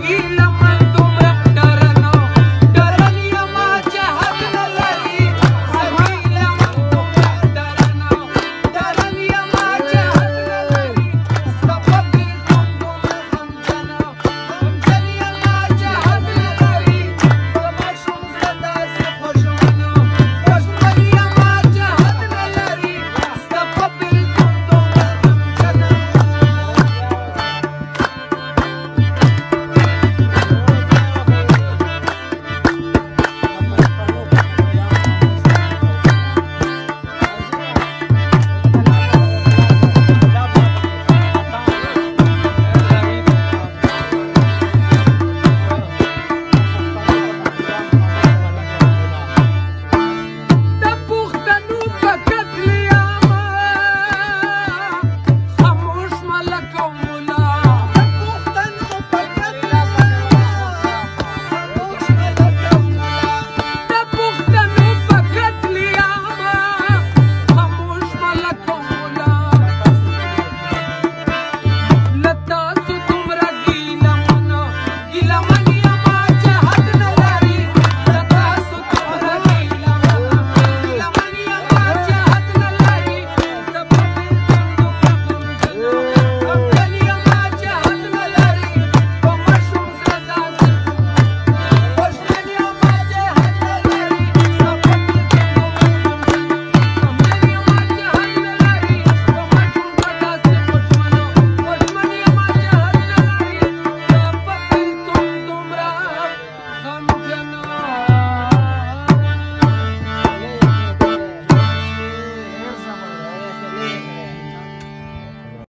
Tranquila